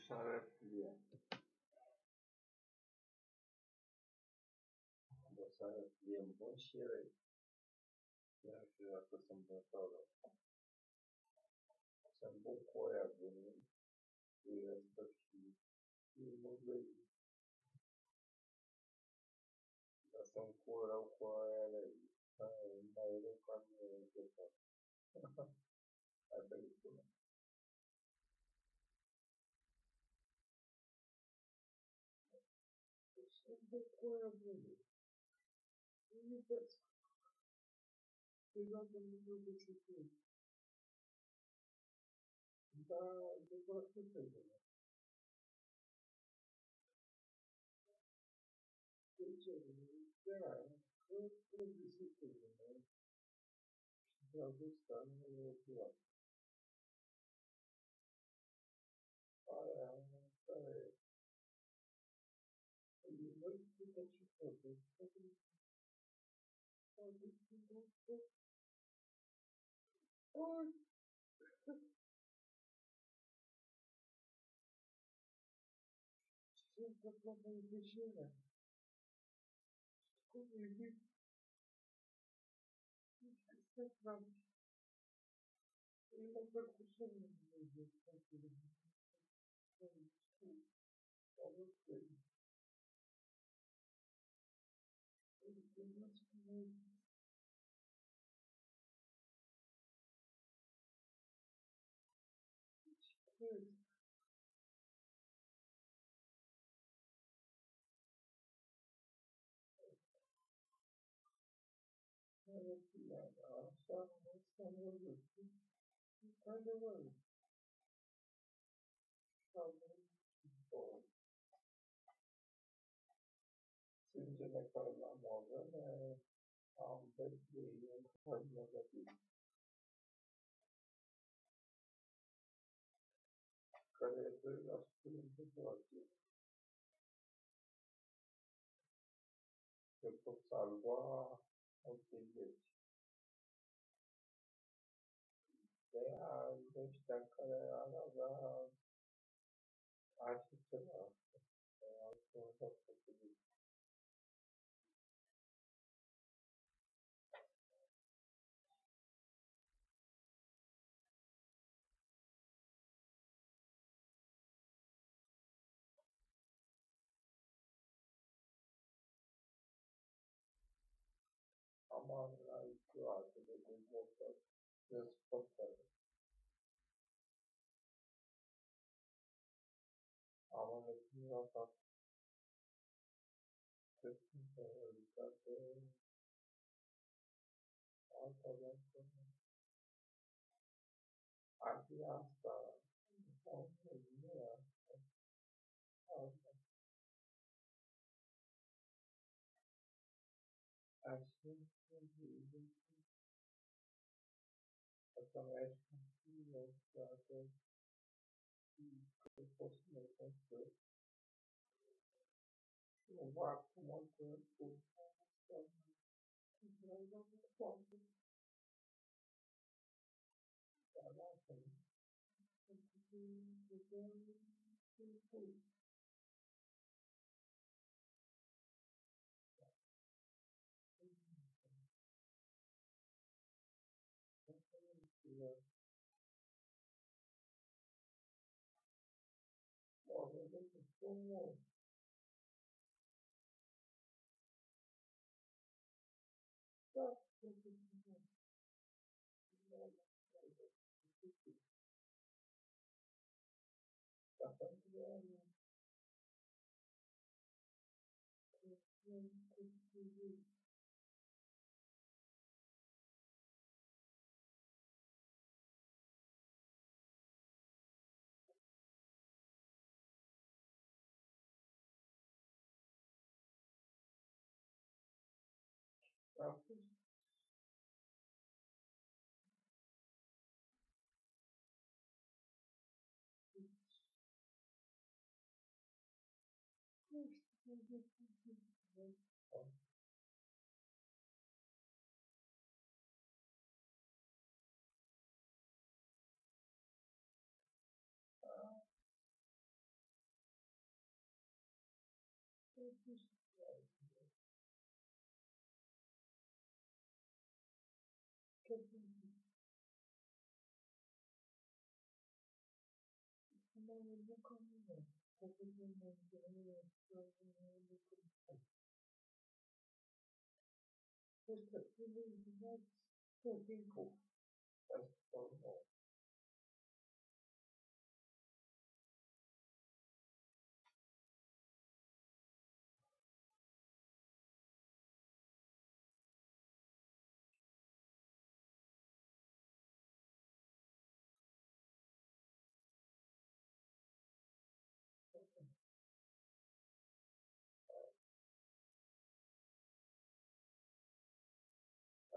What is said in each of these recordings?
Dosare plie. Dosare plie bun și rei. Chiar și dacă sunt bătălă. Sunt bucur aia bun. Este și nu vei. Dar sunt cu rău cu aia rei. Mai rău ca mine de fapt. Hai pe Спокойно. Не так. Ты надо много чувствовать. Да, не просто это. Да, просто действительно. Сразу стану его план. А, Ой. Сейчас заплатная пещера. Такой вид. Сейчас вам. mm Evet, yani aşağı İstanbul'a gittim. İstanbul'a varım. İstanbul'un futbolu. Sizce ne kadar muazzam? Tam da bir yerin este la situație. Eu pot salva activități. De a ăștia care ar avea așa ceva. Altceva posibil. Am analizat de dezvoltat dezvoltare. Am analizat tehnică realitate alta viață. Ar fi asta, wà fún ọgbọ̀n òṣèlú ìjọba pọ̀ ní ìjọba ọ̀sán ìdílé ìjọba ìjọba Thank you. ngủ ngủ Và con properly. Uh, Mungu conmigo, conmigo en el dinero, conmigo conmigo. Just a few minutes, poor people. That's so long.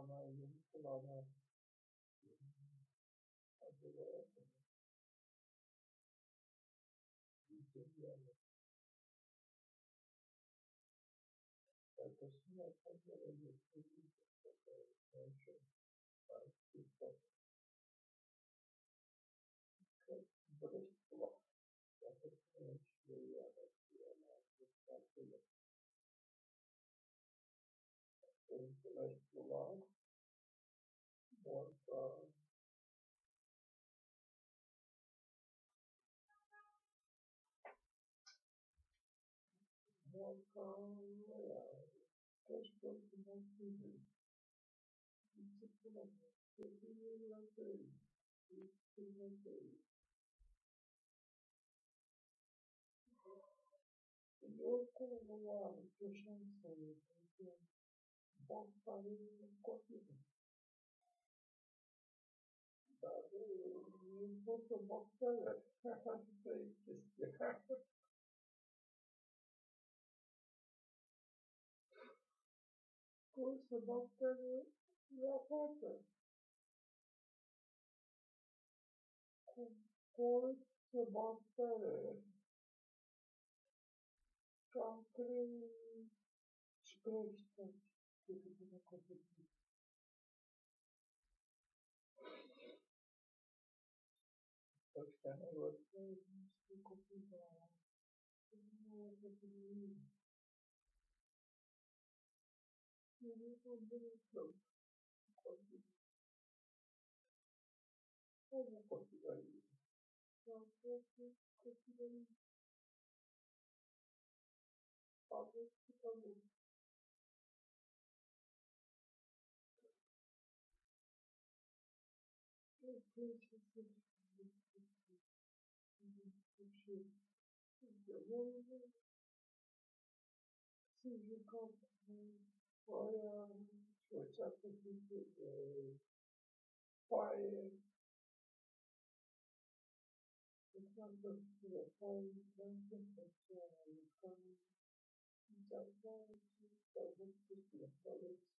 kullanma elini kullanma acele etme. Arkasında kadar elektriği Ben şu fark etmem. Barış kulak. Yakasını hiç böyle yaratıyorlar. Yakasını coisas Patamar vinculada a doença italiana. A pessoa fazer exercício para participa Bristol, a pessoa cheia da intelectual, morta, morta, questão de motivo, disciplina, disciplina, disciplina, eu como lá, eu chancei, porque morta e corrida. Dado, muito morta, sei que Kurse bakteri raportu. Kurse External work is to copy the Maybe for the club. Copy. Oh, copy value. Copy, copy value. Public to public. 可以出去吗？可以出去，嗯，出去，有没有兴趣告白？我呀，我下次出去呃，拜。我上次去了拜，但是好像刚，讲到去，讲到去，讲到去。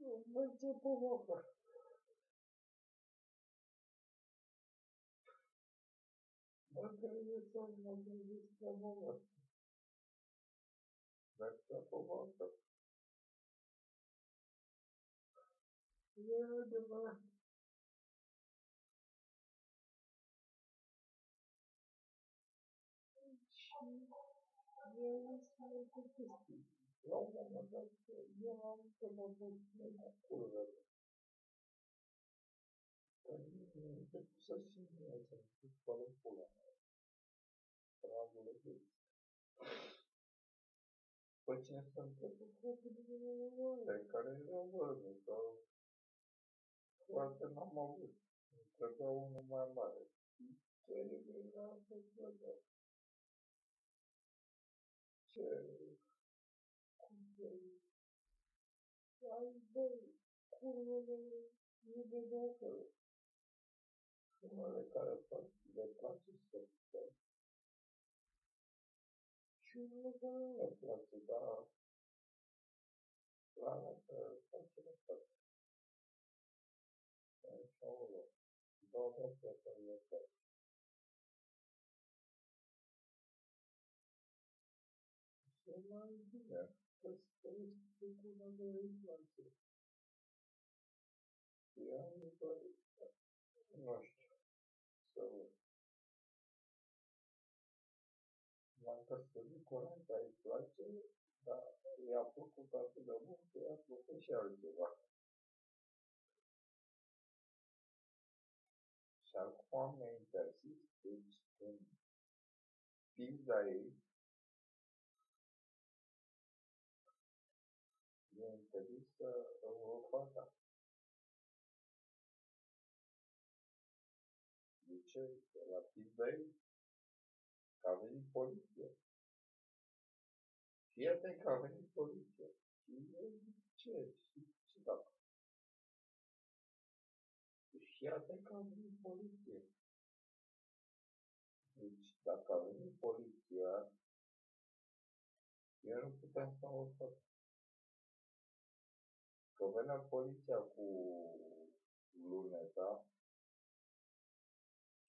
valdžia buvo vakaruose labai viską valdanti bet savo vedimą šį jausmą pakišti galima bet eu am să mă duc necură. Că nu încep să simt bine, să mă duc fără pula mea. Dragule vieții. Păi cine se întrebă, frate, de mine care era văză, că frate n-am avut. Trebuia unul mai mare. Ce era să vădă? Ce ai băi, curvele e de două feluri. Unele care fac, le place să fac. Și unele care nu le place, dar la alea care le face, le face. Așa o luăm. Două astea care le place. Și mai bine este una de inflație. Ea nu pare, nu știu, să văd. M-am căsătorit cu una care îi place, dar i-a plăcut atât de mult că i-a plăcut și altceva. Și acum mi-a interzis, deci în pizza ei, ce? De la pizza ei, că a venit poliția. Fii atent că a venit poliția. Și eu zic, ce? Și ce dacă? Și atent că a venit poliția. Deci, dacă a venit poliția, eu nu puteam să o fac. Că venea poliția cu luneta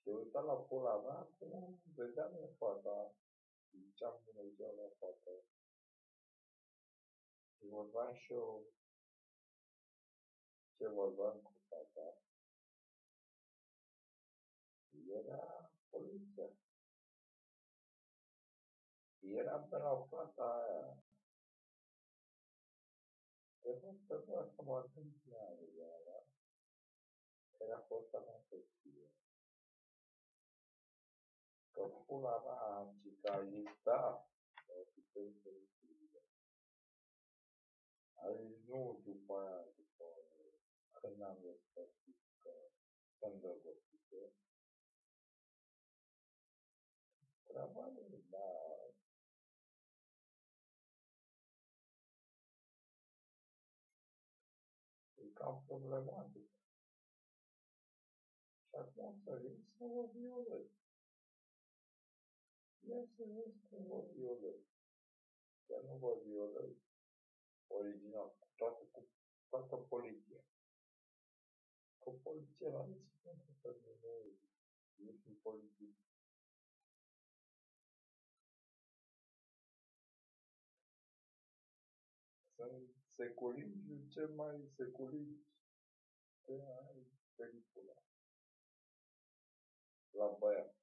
și uita la pula mea cum vedeam eu fata. Ziceam bună ziua la fata. Și vorbeam și eu ce vorbeam cu fata. Era poliția. Era pe la fata aia. De fapt, trebuia să mă întâmple aia. Era fosta mea pula mea, ci că a zis da, o fi fericire. A zis nu după aia, după când am despărțit, că sunt îndrăgostite. Treaba ei, da, e cam problematic. Și acum să vin să o violez. Ia să vezi cum vă violez. Că nu vă violez original, cu toată, cu toată poliția. Că poliția la nici pentru că nu, nu sunt polițiști. Sunt seculingiul cel mai seculingi pe ai pelicula. La băiat.